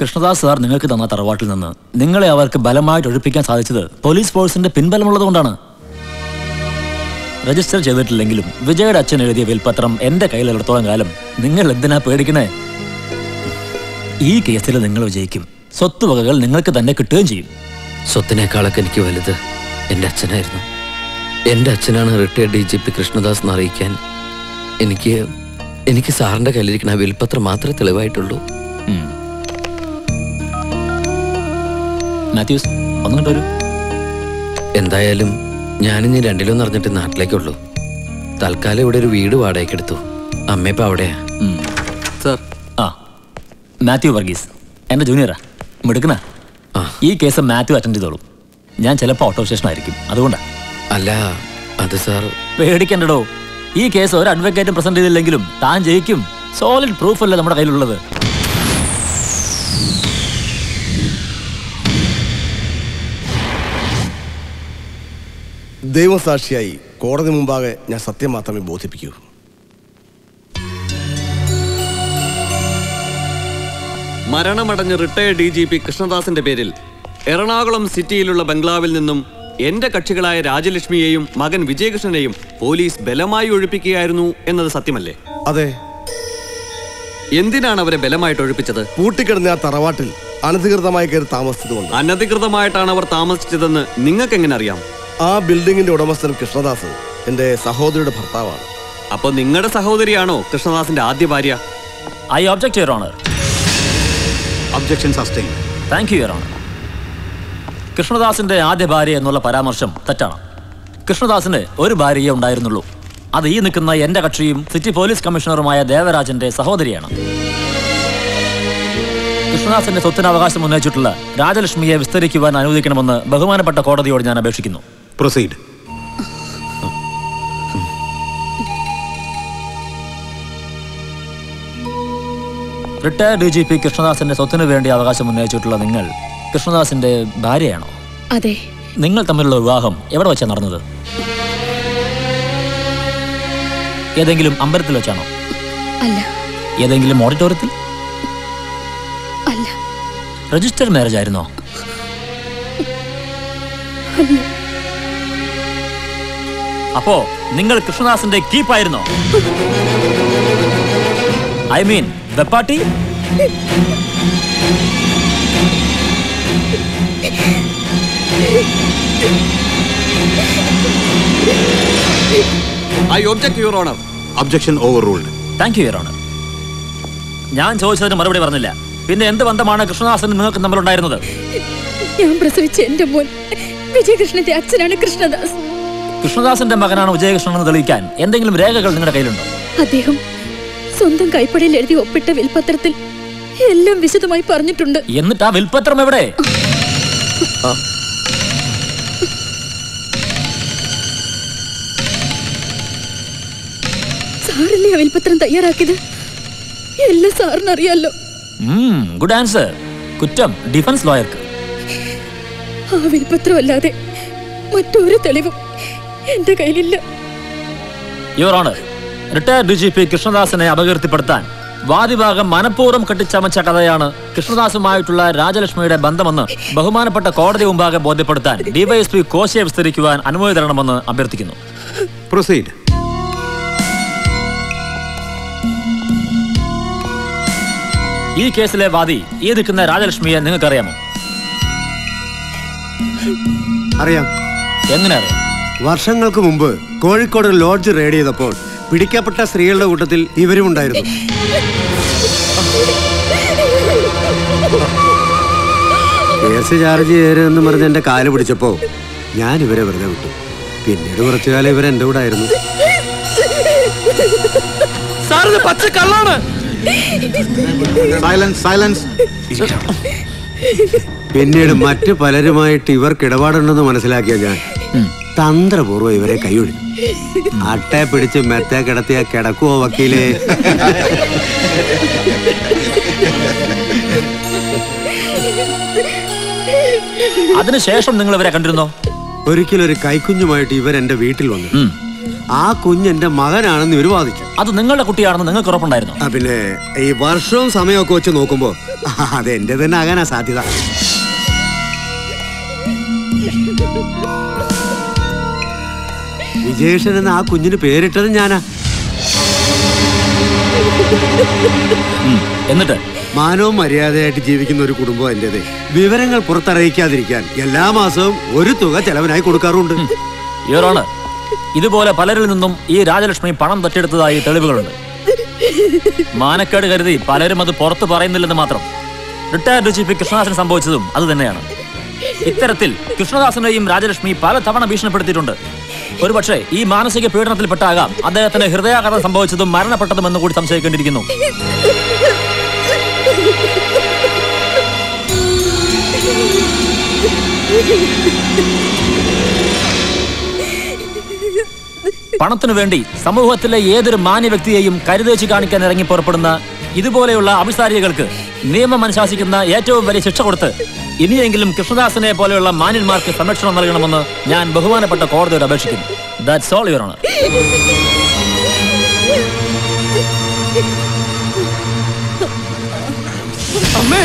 Krishnadas sir നിങ്ങൾക്ക് തന്ന തറവാട്ടിൽ നിന്ന് നിങ്ങളെ അവർക്ക് ബലമായിട്ട് ഒഴിപ്പിക്കാൻ സാധിച്ചത് പോലീസ് ഫോഴ്സിന്റെ പിൻബലമുള്ളതുകൊണ്ടാണ്. രജിസ്റ്റർ ചെയ്തിട്ടില്ലെങ്കിലും വിജയുടെ അച്ഛൻ എഴുതിയ വിൽപത്രം എന്റെ കയ്യിലെടുത്തോളം കാലം നിങ്ങൾ എന്തിനാ പേടിക്കണേ ഈ കേസിൽ നിങ്ങൾ വിജയിക്കും. സ്വത്തുവകകൾ നിങ്ങൾക്ക് തന്നെ കിട്ടുകയും ചെയ്യും. സ്വത്തിനേക്കാളൊക്കെ എനിക്ക് വലുത് എന്റെ അച്ഛനായിരുന്നു. എന്റെ അച്ഛനാണ് retired D G P Krishnadas എന്ന് അറിയിക്കാൻ എനിക്ക് എനിക്ക് സാറിന്റെ കയ്യിലിരിക്കുന്ന ആ വിൽപ്പത്രം മാത്രമേ തെളിവായിട്ടുള്ളൂ. മാത്യൂസ് ഒന്ന് വരൂ. എന്തായാലും ഞാനിനി രണ്ടിലൊന്നും അറിഞ്ഞിട്ട് നാട്ടിലേക്കുള്ളൂ. തൽക്കാലം ഇവിടെ ഒരു വീട് വാടകയ്ക്ക് എടുത്തു. അമ്മയിപ്പോൾ അവിടെയാ. സർ ആ മാത്യു വർഗീസ് എന്റെ ജൂനിയറാ. മിടുക്കണ ഈ കേസ് മാത്യു അറ്റൻഡ് ചെയ്തോളൂ. ഞാൻ ചിലപ്പോൾ ഓട്ടോ സ്റ്റേഷൻ ആയിരിക്കും. അതുകൊണ്ടാ. അല്ല അത് സാർ. പേടിക്കണ്ടടോ. ഈ കേസ് ഒരു അഡ്വക്കേറ്റും പ്രസന്റ് ചെയ്തില്ലെങ്കിലും താൻ ജയിക്കും. സോളിഡ് പ്രൂഫ് അല്ലേ നമ്മുടെ കയ്യിലുള്ളത്. ദൈവസാക്ഷിയായി കോടതി മുമ്പാകെ ഞാൻ സത്യം മാത്രമേ ബോധിപ്പിക്കൂ. മരണമടഞ്ഞ റിട്ടയർഡ് ഡി ജി പി കൃഷ്ണദാസിന്റെ പേരിൽ എറണാകുളം സിറ്റിയിലുള്ള ബംഗ്ലാവിൽ നിന്നും എന്റെ കക്ഷികളായ രാജലക്ഷ്മിയെയും മകൻ വിജയകൃഷ്ണനെയും പോലീസ് ബലമായി ഒഴിപ്പിക്കുകയായിരുന്നു എന്നത് സത്യമല്ലേ? അതെ. എന്തിനാണ് അവരെ ബലമായിട്ട് ഒഴിപ്പിച്ചത്? പൂട്ടിക്കിടന്ന ആ തറവാട്ടിൽ അനധികൃതമായി കയറി താമസിച്ചതുകൊണ്ട്. അനധികൃതമായിട്ടാണ് അവർ താമസിച്ചതെന്ന് നിങ്ങൾക്ക് എങ്ങനെ അറിയാം? ആ ബിൽഡിങ്ങിന്റെ ഉടമസ്ഥൻ കൃഷ്ണദാസ് എന്റെ സഹോദരിയുടെ ഭർത്താവാണ്. അപ്പൊ നിങ്ങളുടെ സഹോദരിയാണോ കൃഷ്ണദാസിന്റെ ആദ്യ ഭാര്യ? I object your honour objection sustain thank you your honour കൃഷ്ണദാസിന്റെ ആദ്യ ഭാര്യ എന്നുള്ള പരാമർശം തെറ്റാണ്. കൃഷ്ണദാസിന് ഒരു ഭാര്യയെ ഉണ്ടായിരുന്നുള്ളൂ. അത് ഈ നിൽക്കുന്ന എന്റെ കക്ഷിയും സിറ്റി പോലീസ് കമ്മീഷണറുമായ ദേവരാജന്റെ സഹോദരിയാണ്. കൃഷ്ണദാസിന്റെ സ്വത്തിന് അവകാശം ഉന്നയിച്ചിട്ടുള്ള രാജലക്ഷ്മിയെ വിസ്തരിക്കുവാൻ അനുവദിക്കണമെന്ന് ബഹുമാനപ്പെട്ട കോടതിയോട് ഞാൻ അപേക്ഷിക്കുന്നു. Proceed retired D G P കൃഷ്ണദാസിന്റെ സ്വത്തിനു വേണ്ടി അവകാശം ഉന്നയിച്ചിട്ടുള്ള നിങ്ങൾ കൃഷ്ണദാസിന്റെ ഭാര്യയാണോ? അതെ. നിങ്ങൾ തമ്മിലുള്ള വിവാഹം എവിടെ വെച്ചാണ് നടന്നത്? ഏതെങ്കിലും അമ്പലത്തിൽ വെച്ചാണോ? അല്ല. ഏതെങ്കിലും ഓഡിറ്റോറിയത്തിൽ? അല്ല. രജിസ്റ്റർ മാരേജ് ആയിരുന്നോ? അപ്പോ നിങ്ങൾ കൃഷ്ണദാസിന്റെ കീപ്പായിരുന്നോ? I mean വെപ്പാട്ടി I object your honour objection overruled thank you your honour ഞാൻ ചോദിച്ചതിന് മറുപടി പറഞ്ഞില്ല. പിന്നെ എന്ത് ബന്ധമാണ് കൃഷ്ണദാസനും നിങ്ങൾക്ക് തമ്മിലുണ്ടായിരുന്നത്? ഞാൻ പ്രസവിച്ച എന്റെ മോൻ വിജയകൃഷ്ണന്റെ അച്ഛനാണ് കൃഷ്ണദാസ്. കൃഷ്ണദാസിന്റെ മകനാണ് വിജയകൃഷ്ണൻ എന്ന് തെളിയിക്കാൻ എന്തെങ്കിലും രേഖകൾ നിങ്ങളുടെ കയ്യിലുണ്ടോ? അദ്ദേഹം സ്വന്തം കൈപ്പടിയിൽ എഴുതി ഒപ്പിട്ട വിൽപത്രത്തിൽ എല്ലാം വിശദമായി പറഞ്ഞിട്ടുണ്ട്. എന്നിട്ട് ആ വിൽപത്രം എവിടെ? സാറല്ലേ ആ വിൽപത്രം തയ്യാറാക്കിയത്? എല്ലാം സാറിനറിയാലോ. ഗുഡ് ആൻസർ കുറ്റം ഡിഫൻസ് ലോയർക്ക് ആ വിൽപത്രം അല്ലാതെ മറ്റൊരു തെളിവും എന്റെ കയ്യിലില്ല. Your honour retired D G P കൃഷ്ണദാസിനെ അപകീർത്തിപ്പെടുത്താൻ വാദിഭാഗം മനഃപൂർവം കെട്ടിച്ചമച്ച കഥയാണ് കൃഷ്ണദാസുമായിട്ടുള്ള രാജലക്ഷ്മിയുടെ ബന്ധമെന്ന് ബഹുമാനപ്പെട്ട കോടതി മുമ്പാകെ ബോധ്യപ്പെടുത്താൻ ഡിവൈഎസ്പി കോശയെ വിസ്തരിക്കുവാൻ അനുമതി തരണമെന്ന് അഭ്യർത്ഥിക്കുന്നു. പ്രൊസീഡ് ഈ കേസിലെ വാദി ഈ നിൽക്കുന്ന രാജലക്ഷ്മിയെ നിങ്ങൾക്കറിയാമോ? അറിയാം. എങ്ങനെ അറിയാം? വർഷങ്ങൾക്ക് മുമ്പ് കോഴിക്കോട് ലോഡ്ജ് റെയ്ഡ് ചെയ്തപ്പോൾ പിടിക്കപ്പെട്ട സ്ത്രീകളുടെ കൂട്ടത്തിൽ ഇവരും ഉണ്ടായിരുന്നു. കേസ് ചാർജ് ചെയ്യരുതെന്ന് പറഞ്ഞ് എന്റെ കാൽ പിടിച്ചപ്പോ ഞാൻ ഇവരെ വെറുതെ വിട്ടു. പിന്നീട് കുറച്ചു കാലം ഇവരെ എന്റെ കൂടെ ആയിരുന്നു. സൈലൻസ് സൈലൻസ് പിന്നീട് മറ്റു പലരുമായിട്ട് ഇവർക്ക് ഇടപാടുണ്ടെന്ന് മനസ്സിലാക്കിയ ഞാൻ. തന്ത്രപൂർവം ഇവരെ കൈയൊഴിഞ്ഞു. അട്ടയെ പിടിച്ച് മെത്തെ കിടത്തിയ കിടക്കുവോ വക്കീലേ? അതിനുശേഷം നിങ്ങൾ ഇവരെ കണ്ടിരുന്നോ? ഒരു കൈക്കുഞ്ഞുമായിട്ട് ഇവർ എന്റെ വീട്ടിൽ വന്നു. ആ കുഞ്ഞ് എന്റെ മകനാണെന്ന് ഇവർ വാദിച്ചു. അത് നിങ്ങളുടെ കുട്ടിയാണെന്ന് നിങ്ങൾക്ക് ഉറപ്പുണ്ടായിരുന്നു? പിന്നെ ഈ വർഷവും സമയമൊക്കെ വെച്ച് നോക്കുമ്പോ അത് എന്റെ തന്നെ ആകാനാ സാധ്യത. വിജേഷൻ എന്ന ആ കുഞ്ഞിന് പേരിട്ടത് ഞാനാ. എന്നിട്ട്? മാനവും മര്യാദയായിട്ട് ജീവിക്കുന്ന ഒരു കുടുംബം എന്റെത് വിവരങ്ങൾ പുറത്തറിയിക്കാതിരിക്കാൻ എല്ലാ മാസവും ഒരു തുക ചെലവിനായി കൊടുക്കാറുണ്ട്. ഇവരാണ് ഇതുപോലെ പലരിൽ നിന്നും ഈ രാജലക്ഷ്മി പണം തട്ടിയെടുത്തതായി തെളിവുകളുണ്ട്. മാനക്കേട് കരുതി പലരും അത് പുറത്തു പറയുന്നില്ലെന്ന് മാത്രം. റിട്ടയർഡ് പി കൃഷ്ണദാസിന് സംഭവിച്ചതും അത് തന്നെയാണ്. ഇത്തരത്തിൽ കൃഷ്ണദാസിനെയും രാജലക്ഷ്മി പല തവണ ഭീഷണിപ്പെടുത്തിയിട്ടുണ്ട്. ഒരുപക്ഷെ ഈ മാനസിക പീഡനത്തിൽപ്പെട്ടാകാം. അദ്ദേഹത്തിന് ഹൃദയാഘാതം സംഭവിച്ചതും മരണപ്പെട്ടതും എന്ന് കൂടി സംശയിക്കേണ്ടിയിരിക്കുന്നു. പണത്തിനു വേണ്ടി സമൂഹത്തിലെ ഏതൊരു മാന്യ വ്യക്തിയെയും കരുതേച്ച് കാണിക്കാൻ ഇറങ്ങി പുറപ്പെടുന്ന ഇതുപോലെയുള്ള അഭിസാരികൾക്ക് നിയമം അനുശാസിക്കുന്ന ഏറ്റവും വലിയ ശിക്ഷ കൊടുത്ത് ഇനിയെങ്കിലും കൃഷ്ണദാസിനെ പോലെയുള്ള മാന്യന്മാർക്ക് സംരക്ഷണം നൽകണമെന്ന് ഞാൻ ബഹുമാനപ്പെട്ട കോടതിയോട് അപേക്ഷിക്കുന്നു. ദാറ്റ്സ് ഓൾ യുവർ അമ്മേ!